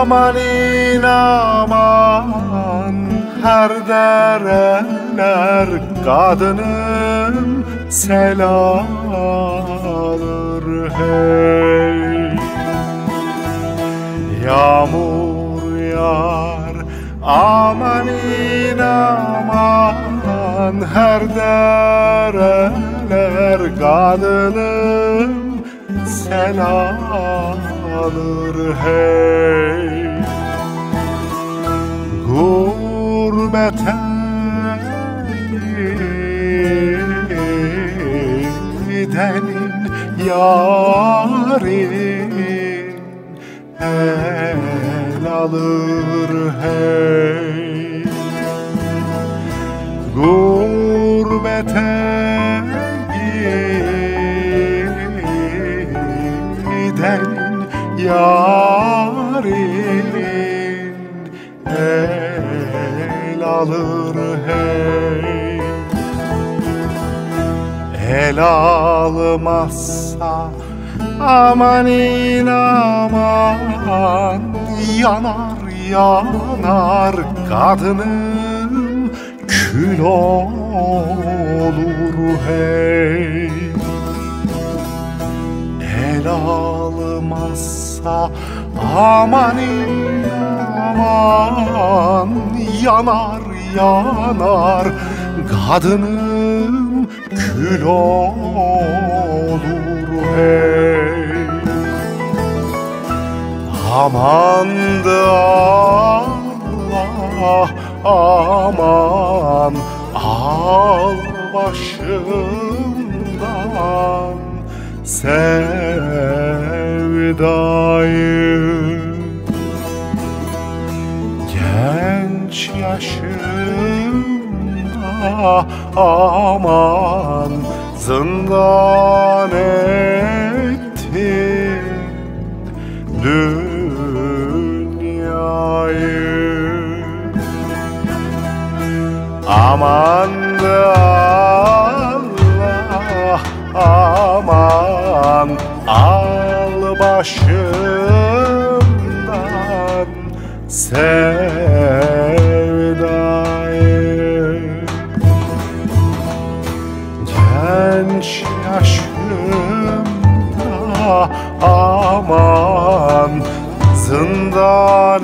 Amanin aman her dereler kadınım sel alır hey. Yağmur yağar amanin aman her dereler kadınım sel hey. Gurbete gidenin yarin el alır hey. Gurbete yarin el alır hey. El almazsa aman inaman Yanar yanar kadının kül olur hey. El almazsa aman inaman Yanar yanar. Kadının kül olur hey. Amandı Allah aman al başımdan sevdayı. Genç yaşımda aman zindan ettin dünyayı. Aman da sevdayı. Genç yaşımda aman zindan